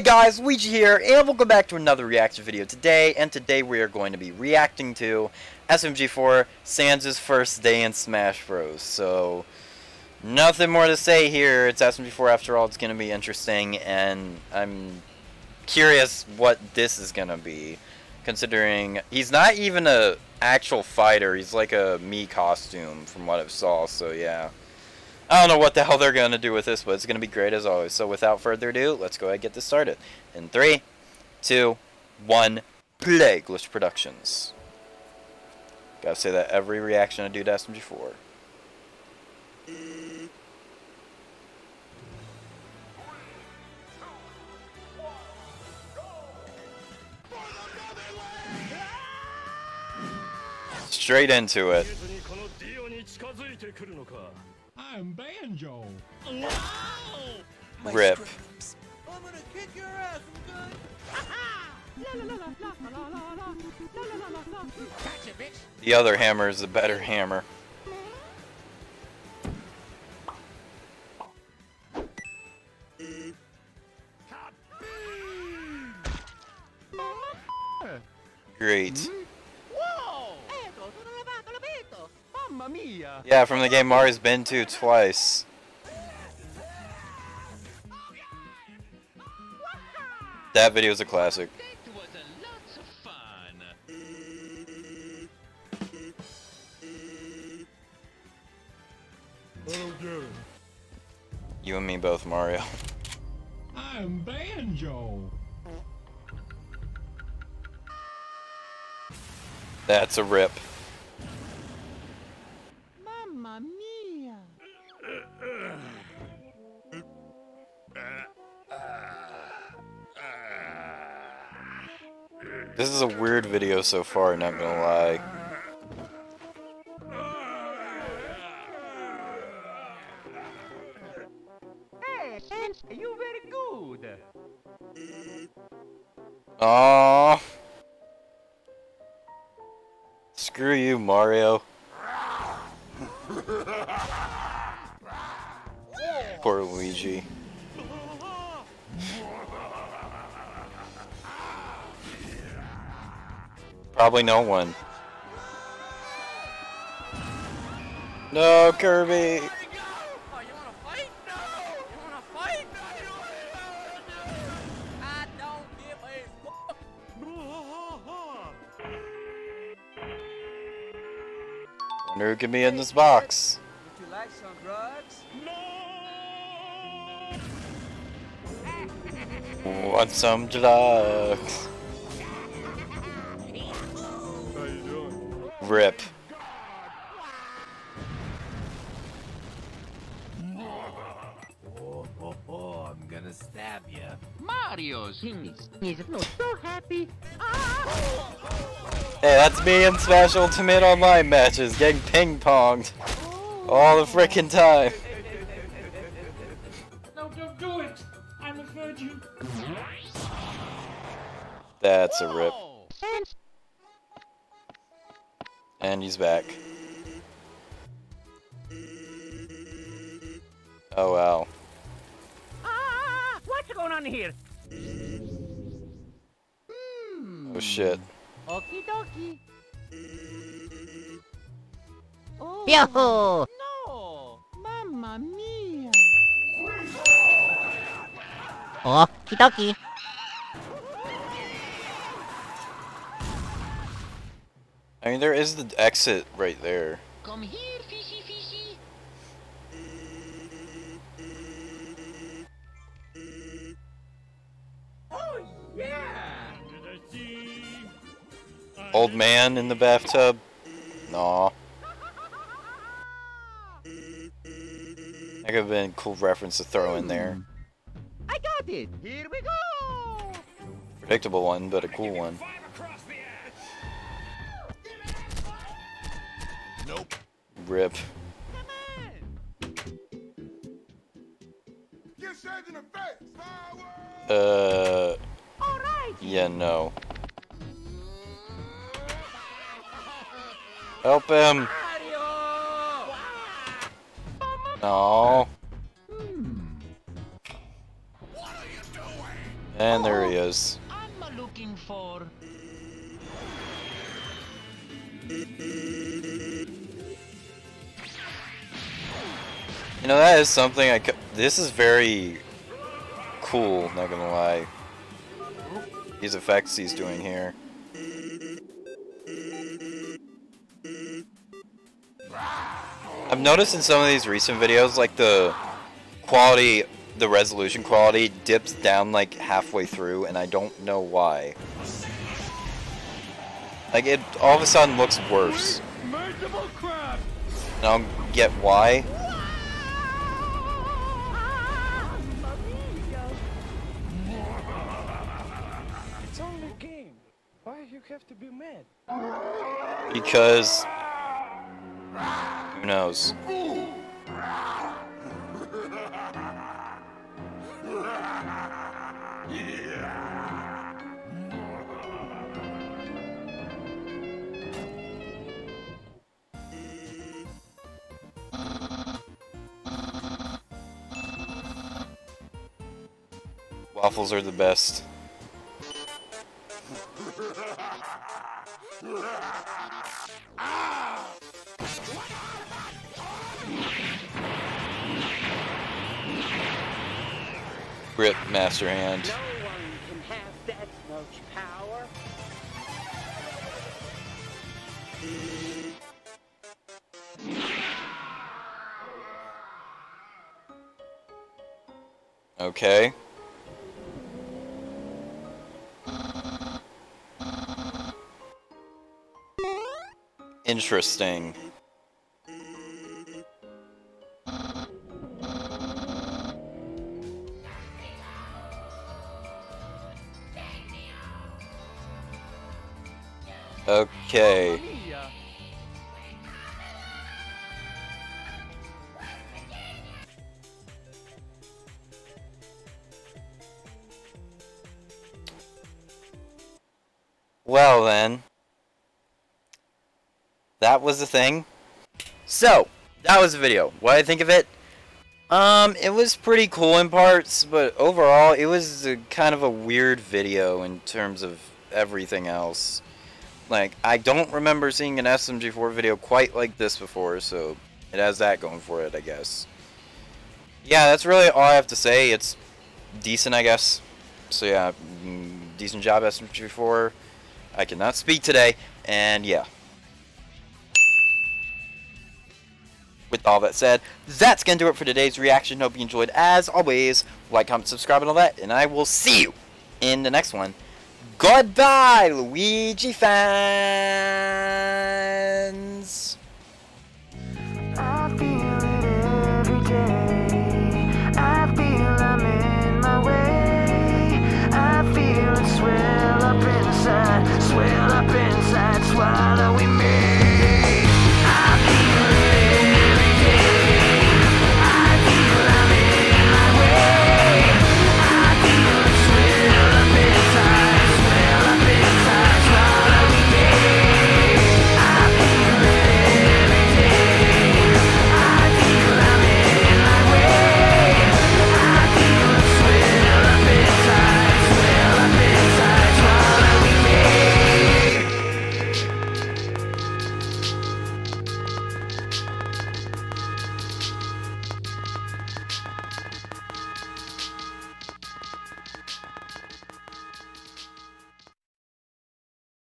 Hey guys, Luigi here, and welcome back to another reaction video today, and today we are going to be reacting to SMG4 Sans' first day in Smash Bros. So, nothing more to say here, it's SMG4 after all, it's going to be interesting, and I'm curious what this is going to be, considering he's not even a actual fighter, he's like a Mii costume from what I've saw, so yeah. I don't know what the hell they're going to do with this, but it's going to be great as always. So without further ado, let's go ahead and get this started. In three, two, one, play Glitch Productions. Gotta say that every reaction I do to SMG4. Straight into it. Rip. I'm gonna kick your ass, I'm good. The other hammer is the better hammer. Great. Yeah, from the game Mario's been to twice. That video is a classic. It was a lots of fun. You and me both, Mario. I'm Banjo. That's a rip. This is a weird video so far, not gonna lie. Hey, you very good. Uh, Aww. Screw you, Mario. Poor Luigi. Probably no one. No, Kirby! Oh, you wanna fight? No! You wanna fight? No, you don't wanna I don't give a fuck. Wonder who can be in this box. Would you like some drugs? Want some drugs? Rip. I'm gonna stab you. Mario's. Hey, that's me in Smash Ultimate Online matches, getting ping ponged all the frickin' time. No, don't do it! I'm a virgin. That's a rip. And he's back. Oh wow. Ah, what's going on here? Oh shit. Okie dokie. Oh, Yo! no! Mamma mia! Okie dokie. I mean, there is the exit right there. Come here, fishy fishy. Oh, yeah! Old man in the bathtub. Nah. That could have been a cool reference to throw in there. I got it! Here we go! Predictable one, but a cool one. Rip. Uh. Alright! Yeah, no. Help him! Mario! No. And there he is. I'm looking for. You know, that is something I This is very cool, not gonna lie. These effects he's doing here. I've noticed in some of these recent videos, like the quality, the resolution quality dips down like halfway through, and I don't know why. Like it all of a sudden looks worse. And I'll get why. You have to be mad? Because who knows? Waffles are the best. Grip Master Hand. No one can have that much power. Okay. Interesting. Okay. Well then. That was the thing. So, that was the video. What I think of it? Um, it was pretty cool in parts, but overall, it was a, kind of a weird video in terms of everything else. Like, I don't remember seeing an SMG4 video quite like this before, so it has that going for it, I guess. Yeah, that's really all I have to say. It's decent, I guess. So yeah, mm, decent job SMG4. I cannot speak today, and yeah. With all that said, that's going to do it for today's reaction. Hope you enjoyed. As always, like, comment, subscribe, and all that. And I will see you in the next one. Goodbye, Luigi fans! swell up inside, swell up inside, swallowing.